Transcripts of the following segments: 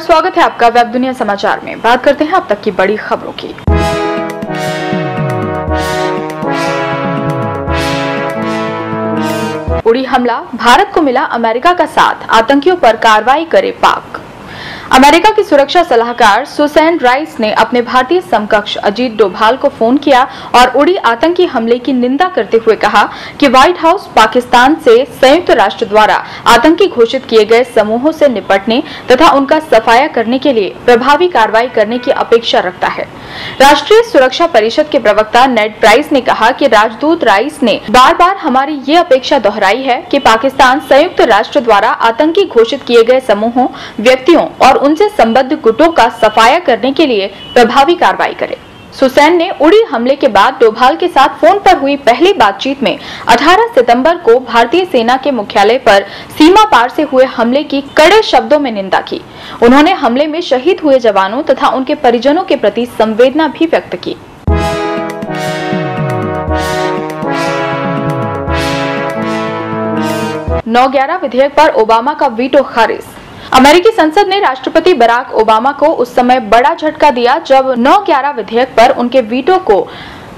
स्वागत है आपका वेब दुनिया समाचार में। बात करते हैं अब तक की बड़ी खबरों की। उड़ी हमला, भारत को मिला अमेरिका का साथ, आतंकियों पर कार्रवाई करे पाक। अमेरिका की सुरक्षा सलाहकार सुसैन राइस ने अपने भारतीय समकक्ष अजीत डोभाल को फ़ोन किया और उड़ी आतंकी हमले की निंदा करते हुए कहा कि व्हाइट हाउस पाकिस्तान से संयुक्त राष्ट्र द्वारा आतंकी घोषित किए गए समूहों से निपटने तथा उनका सफाया करने के लिए प्रभावी कार्रवाई करने की अपेक्षा रखता है। राष्ट्रीय सुरक्षा परिषद के प्रवक्ता नेड प्राइस ने कहा कि राजदूत राइस ने बार बार हमारी ये अपेक्षा दोहराई है कि पाकिस्तान संयुक्त राष्ट्र द्वारा आतंकी घोषित किए गए समूहों, व्यक्तियों और उनसे संबद्ध गुटों का सफाया करने के लिए प्रभावी कार्रवाई करे। सुसैन ने उड़ी हमले के बाद डोभाल के साथ फ़ोन पर हुई पहली बातचीत में 18 सितंबर को भारतीय सेना के मुख्यालय पर सीमा पार से हुए हमले की कड़े शब्दों में निंदा की। उन्होंने हमले में शहीद हुए जवानों तथा उनके परिजनों के प्रति संवेदना भी व्यक्त की। नौ ग्यारह विधेयक पर ओबामा का वीटो खारिज। अमेरिकी संसद ने राष्ट्रपति बराक ओबामा को उस समय बड़ा झटका दिया जब नौ ग्यारह विधेयक पर उनके वीटो को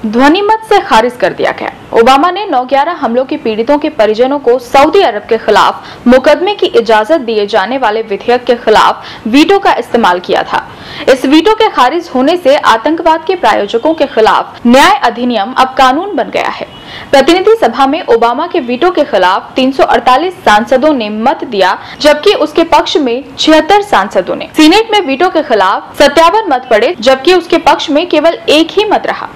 ध्वनिमत से खारिज कर दिया गया। ओबामा ने नौ ग्यारह हमलों के पीड़ितों के परिजनों को सऊदी अरब के खिलाफ मुकदमे की इजाज़त दिए जाने वाले विधेयक के खिलाफ वीटो का इस्तेमाल किया था। इस वीटो के खारिज होने से आतंकवाद के प्रायोजकों के खिलाफ न्याय अधिनियम अब कानून बन गया है। प्रतिनिधि सभा में ओबामा के वीटो के खिलाफ 348 सांसदों ने मत दिया, जबकि उसके पक्ष में छिहत्तर सांसदों ने। सीनेट में वीटो के खिलाफ सत्तावन मत पड़े, जबकि उसके पक्ष में केवल एक ही मत रहा।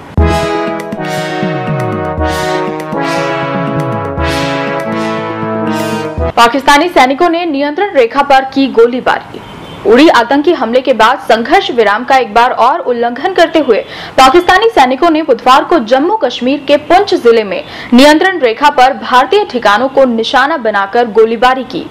पाकिस्तानी सैनिकों ने नियंत्रण रेखा पर की गोलीबारी। उड़ी आतंकी हमले के बाद संघर्ष विराम का एक बार और उल्लंघन करते हुए पाकिस्तानी सैनिकों ने बुधवार को जम्मू कश्मीर के पुंछ ज़िले में नियंत्रण रेखा पर भारतीय ठिकानों को निशाना बनाकर गोलीबारी की।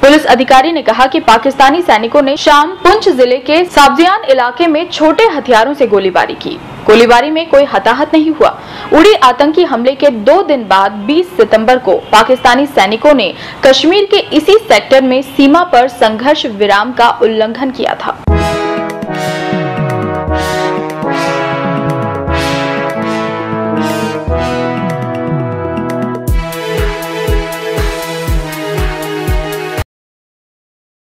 पुलिस अधिकारी ने कहा कि पाकिस्तानी सैनिकों ने शाम पुंछ ज़िले के साबजियान इलाके में छोटे हथियारों से गोलीबारी की। गोलीबारी में कोई हताहत नहीं हुआ। उड़ी आतंकी हमले के दो दिन बाद 20 सितंबर को पाकिस्तानी सैनिकों ने कश्मीर के इसी सेक्टर में सीमा पर संघर्ष विराम का उल्लंघन किया था।